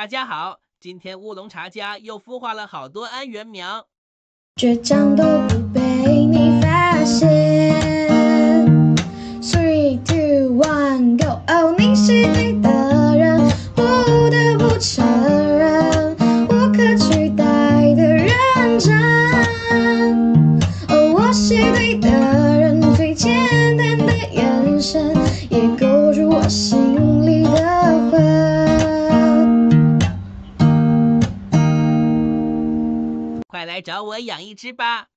大家好，今天乌龙茶家又孵化了好多安源苗，倔强都不被你发现。Three, two, one, go！哦，你是对的人，不得不承认，无可取代的认真。哦，我是对的人，最简单的眼神也勾住我心快来找我养一只吧！